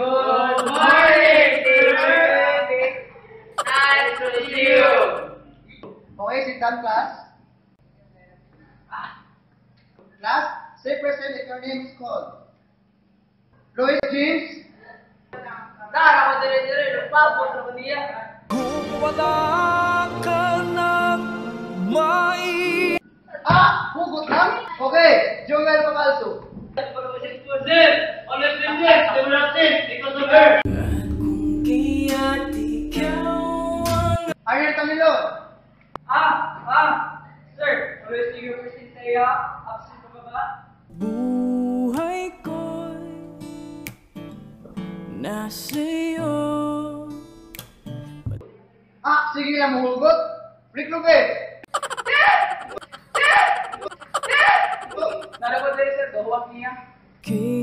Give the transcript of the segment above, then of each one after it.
Good morning, teacher. Nice you. Okay, sit down, class. Say present your name is called. Louis James. Dara ko dire-dire, lupabot sa kaniya. Kung wala mai Ah, hugot lang? Okay, Joel Macalso. Ang Ariel Camilon. Ah, ah, sir, always see your person say, ah, absent ka ba ba? buhay ko'y nasa'yo Ah, sige lang mahugot. Rick Luque. Dara ko dire, sir, gahuwag niya. Kay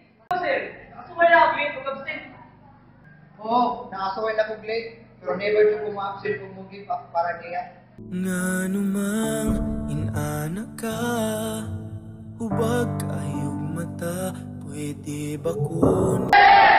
nakasaway na kong late. Pero never ko kuma-absent kung mugi pa para niya. Nga numang inana ka Hubag kayong mata Pwede ba kun Huwag